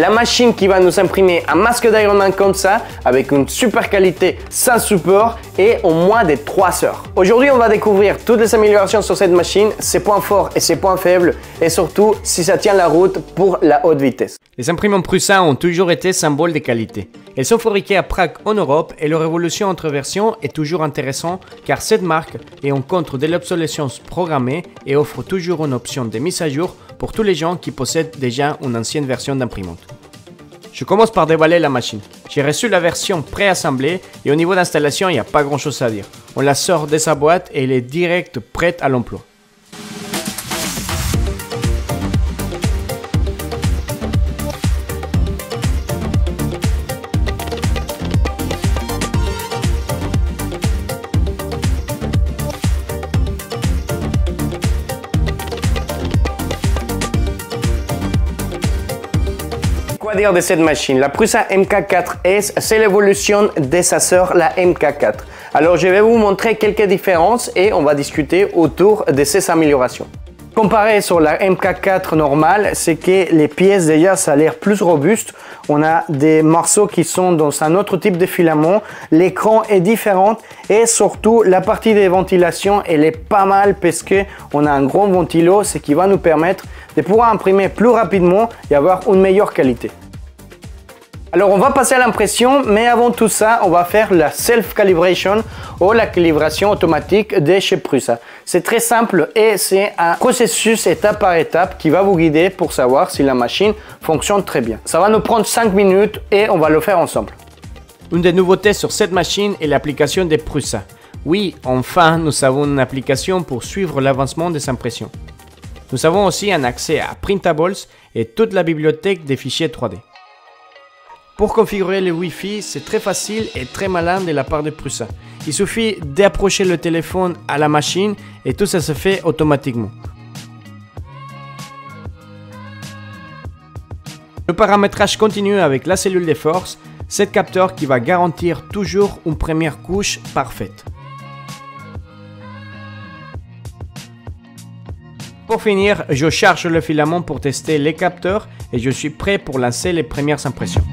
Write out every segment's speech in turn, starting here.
la machine qui va nous imprimer un masque d'Ironman comme ça, avec une super qualité sans support et en moins de 3 heures. Aujourd'hui, on va découvrir toutes les améliorations sur cette machine, ses points forts et ses points faibles, et surtout si ça tient la route pour la haute vitesse. Les imprimantes Prusa ont toujours été symbole de qualité. Elles sont fabriquées à Prague en Europe et leur évolution entre versions est toujours intéressante car cette marque est en contre de l'obsolescence programmée et offre toujours une option de mise à jour pour tous les gens qui possèdent déjà une ancienne version d'imprimante. Je commence par déballer la machine. J'ai reçu la version préassemblée et au niveau d'installation, il n'y a pas grand chose à dire. On la sort de sa boîte et elle est direct prête à l'emploi. De cette machine La Prusa MK4S, c'est l'évolution de sa sœur, la MK4. Alors je vais vous montrer quelques différences et on va discuter autour de ces améliorations. Comparé sur la MK4 normale, c'est que les pièces déjà ça a l'air plus robuste. On a des morceaux qui sont dans un autre type de filament. L'écran est différent et surtout la partie des ventilations elle est pas mal parce que on a un grand ventilo, ce qui va nous permettre de pouvoir imprimer plus rapidement et avoir une meilleure qualité. Alors on va passer à l'impression, mais avant tout ça, on va faire la self-calibration ou la calibration automatique de chez Prusa. C'est très simple et c'est un processus étape par étape qui va vous guider pour savoir si la machine fonctionne très bien. Ça va nous prendre 5 minutes et on va le faire ensemble. Une des nouveautés sur cette machine est l'application de Prusa. Oui, enfin, nous avons une application pour suivre l'avancement des impressions. Nous avons aussi un accès à Printables et toute la bibliothèque des fichiers 3D. Pour configurer le Wi-Fi, c'est très facile et très malin de la part de Prusa. Il suffit d'approcher le téléphone à la machine et tout ça se fait automatiquement. Le paramétrage continue avec la cellule de force, cet capteur qui va garantir toujours une première couche parfaite. Pour finir, je charge le filament pour tester les capteurs et je suis prêt pour lancer les premières impressions.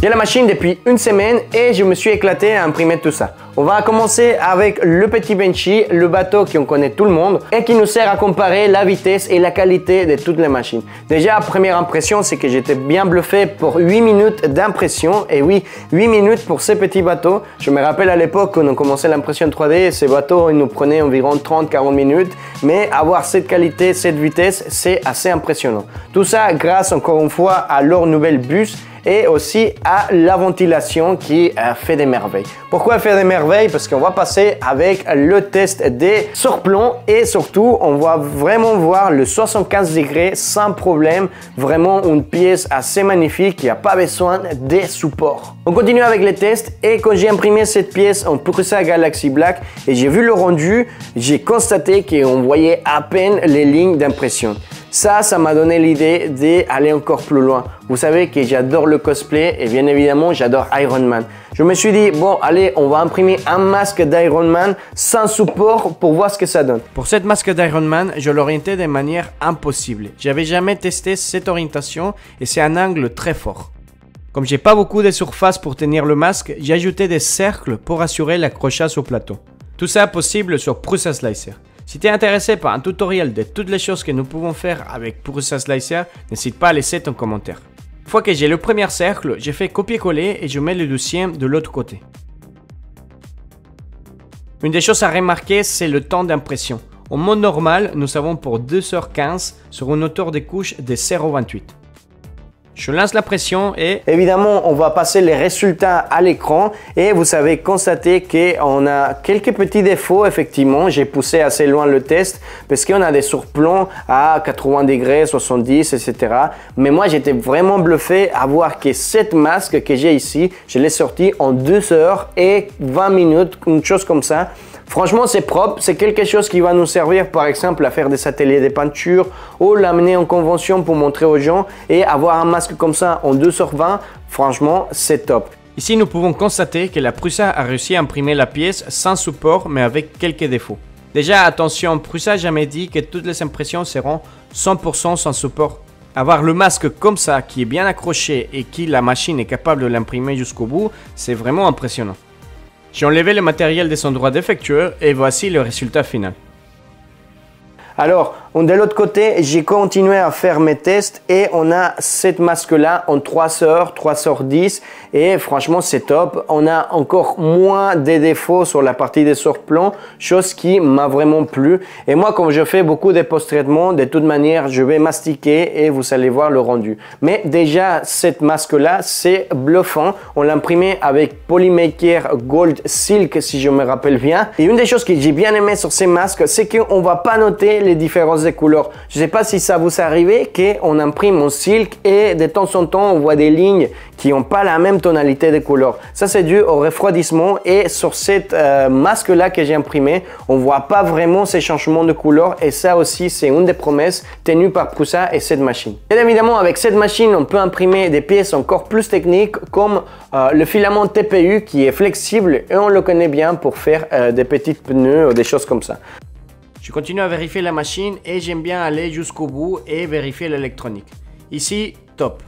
J'ai la machine depuis une semaine et je me suis éclaté à imprimer tout ça. On va commencer avec le petit Benchy, le bateau qu'on connaît tout le monde et qui nous sert à comparer la vitesse et la qualité de toutes les machines. Déjà, première impression, c'est que j'étais bien bluffé pour 8 minutes d'impression. Et oui, 8 minutes pour ces petits bateaux. Je me rappelle à l'époque quand on commençait l'impression 3D, ces bateaux, ils nous prenaient environ 30-40 minutes. Mais avoir cette qualité, cette vitesse, c'est assez impressionnant. Tout ça grâce encore une fois à leur nouvelle bus et aussi à la ventilation qui fait des merveilles. Pourquoi fait des merveilles? Parce qu'on va passer avec le test des surplombs et surtout on va vraiment voir le 75 degrés sans problème. Vraiment une pièce assez magnifique qui n'a pas besoin de support. On continue avec les tests et quand j'ai imprimé cette pièce en Prusa Galaxy Black et j'ai vu le rendu, j'ai constaté qu'on voyait à peine les lignes d'impression. Ça, ça m'a donné l'idée d'aller encore plus loin. Vous savez que j'adore le cosplay et bien évidemment, j'adore Iron Man. Je me suis dit, bon, allez, on va imprimer un masque d'Iron Man sans support pour voir ce que ça donne. Pour cette masque d'Iron Man, je l'orientais de manière impossible. J'avais jamais testé cette orientation et c'est un angle très fort. Comme j'ai pas beaucoup de surface pour tenir le masque, j'ai ajouté des cercles pour assurer l'accrochage au plateau. Tout ça possible sur Prusa Slicer. Si tu es intéressé par un tutoriel de toutes les choses que nous pouvons faire avec Prusa Slicer, n'hésite pas à laisser ton commentaire. Une fois que j'ai le premier cercle, j'ai fait copier-coller et je mets le deuxième de l'autre côté. Une des choses à remarquer, c'est le temps d'impression. En mode normal, nous avons pour 2h15 sur une hauteur de couche de 0,28. Je lance la pression et... Évidemment, on va passer les résultats à l'écran et vous savez constater qu'on a quelques petits défauts, effectivement. J'ai poussé assez loin le test parce qu'on a des surplombs à 80 degrés, 70, etc. Mais moi, j'étais vraiment bluffé à voir que cette masque que j'ai ici, je l'ai sorti en 2 heures et 20 minutes, une chose comme ça. Franchement, c'est propre, c'est quelque chose qui va nous servir par exemple à faire des ateliers de peinture ou l'amener en convention pour montrer aux gens et avoir un masque comme ça en 2 sur 20, franchement, c'est top. Ici, nous pouvons constater que la Prusa a réussi à imprimer la pièce sans support mais avec quelques défauts. Déjà, attention, Prusa n'a jamais dit que toutes les impressions seront 100% sans support. Avoir le masque comme ça, qui est bien accroché et qui la machine est capable de l'imprimer jusqu'au bout, c'est vraiment impressionnant. J'ai enlevé le matériel des endroits défectueux et voici le résultat final. Alors, de l'autre côté, j'ai continué à faire mes tests et on a cette masque-là en 3 heures, 3 heures 10 et franchement, c'est top. On a encore moins de défauts sur la partie des surplombs, chose qui m'a vraiment plu. Et moi, comme je fais beaucoup de post-traitements, de toute manière, je vais mastiquer et vous allez voir le rendu. Mais déjà, cette masque-là, c'est bluffant. On l'a imprimé avec Polymaker Gold Silk, si je me rappelle bien. Et une des choses que j'ai bien aimé sur ces masques, c'est qu'on va pas noter les différences couleurs. Je ne sais pas si ça vous est arrivé qu'on imprime en silk et de temps en temps on voit des lignes qui n'ont pas la même tonalité de couleur. Ça c'est dû au refroidissement et sur cette euh, masque là que j'ai imprimé, on voit pas vraiment ces changements de couleur et ça aussi c'est une des promesses tenues par Prusa et cette machine. Et évidemment avec cette machine on peut imprimer des pièces encore plus techniques comme euh, le filament TPU qui est flexible et on le connaît bien pour faire euh, des petites pneus ou des choses comme ça. Je continue à vérifier la machine et j'aime bien aller jusqu'au bout et vérifier l'électronique. Ici, top.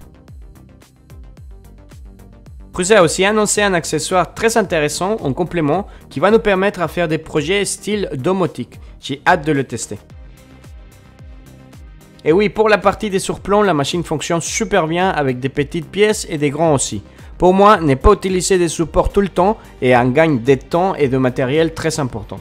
Prusa a aussi annoncé un accessoire très intéressant en complément qui va nous permettre à faire des projets style domotique. J'ai hâte de le tester. Et oui, pour la partie des surplombs, la machine fonctionne super bien avec des petites pièces et des grands aussi. Pour moi, ne pas utiliser des supports tout le temps et un gagne de temps et de matériel très important.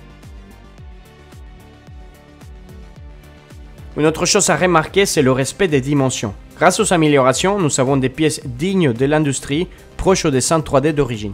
Une autre chose à remarquer, c'est le respect des dimensions. Grâce aux améliorations, nous avons des pièces dignes de l'industrie, proches au dessin 3D d'origine.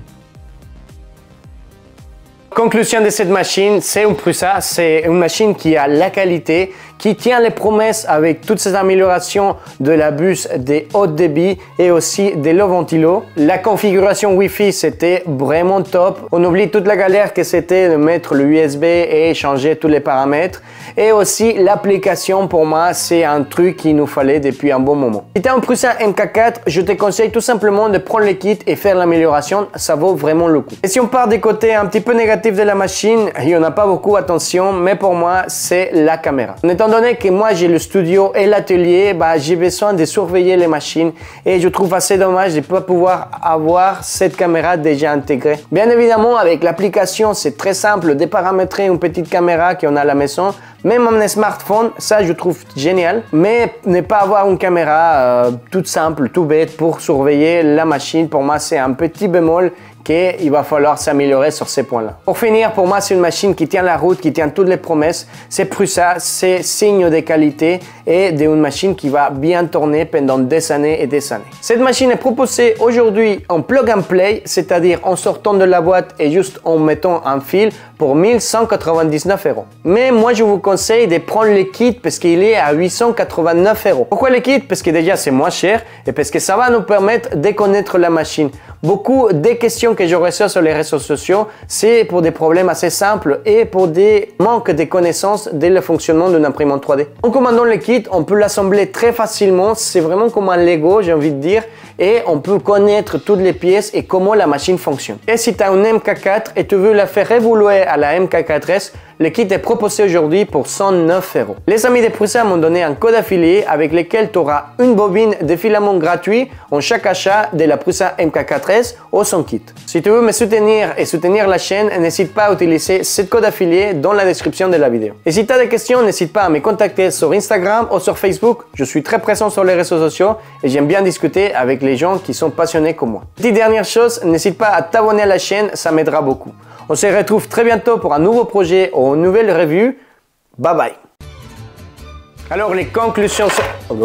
Conclusion de cette machine, c'est un Prusa, c'est une machine qui a la qualité, qui tient les promesses avec toutes ces améliorations de la bus des haut débit et aussi des low ventilo. La configuration Wi-Fi, c'était vraiment top. On oublie toute la galère que c'était de mettre le USB et changer tous les paramètres. Et aussi l'application, pour moi, c'est un truc qu'il nous fallait depuis un bon moment. Si tu un Prusa MK4, je te conseille tout simplement de prendre le kit et faire l'amélioration. Ça vaut vraiment le coup. Et si on part des côtés un petit peu négatifs de la machine, il n'y en a pas beaucoup, attention, mais pour moi, c'est la caméra. Étant donné que moi, j'ai le studio et l'atelier, bah, j'ai besoin de surveiller les machines. Et je trouve assez dommage de ne pas pouvoir avoir cette caméra déjà intégrée. Bien évidemment, avec l'application, c'est très simple de paramétrer une petite caméra qu'on a à la maison, même un smartphone, ça je trouve génial, mais ne pas avoir une caméra euh, toute simple, tout bête pour surveiller la machine, pour moi c'est un petit bémol qu'il va falloir s'améliorer sur ces points-là. Pour finir, pour moi, c'est une machine qui tient la route, qui tient toutes les promesses. C'est Prusa, c'est signe de qualité et d'une machine qui va bien tourner pendant des années et des années. Cette machine est proposée aujourd'hui en plug and play, c'est-à-dire en sortant de la boîte et juste en mettant un fil pour 1199 euros. Mais moi, je vous conseille de prendre le kit parce qu'il est à 889 euros. Pourquoi le kit? Parce que déjà, c'est moins cher et parce que ça va nous permettre de connaître la machine. Beaucoup des questions que je reçois sur les réseaux sociaux, c'est pour des problèmes assez simples et pour des manques de connaissances dès le fonctionnement d'une imprimante 3D. En commandant le kit, on peut l'assembler très facilement. C'est vraiment comme un Lego, j'ai envie de dire et on peut connaître toutes les pièces et comment la machine fonctionne. Et si tu as une MK4 et tu veux la faire évoluer à la MK4S, le kit est proposé aujourd'hui pour 109 euros. Les amis de Prusa m'ont donné un code affilié avec lequel tu auras une bobine de filament gratuit en chaque achat de la Prusa MK4S ou son kit. Si tu veux me soutenir et soutenir la chaîne, n'hésite pas à utiliser ce code affilié dans la description de la vidéo. Et si tu as des questions, n'hésite pas à me contacter sur Instagram ou sur Facebook. Je suis très présent sur les réseaux sociaux et j'aime bien discuter avec les gens qui sont passionnés comme moi. Petite dernière chose, n'hésite pas à t'abonner à la chaîne, ça m'aidera beaucoup. On se retrouve très bientôt pour un nouveau projet ou une nouvelle revue. Bye bye. Alors les conclusions sont...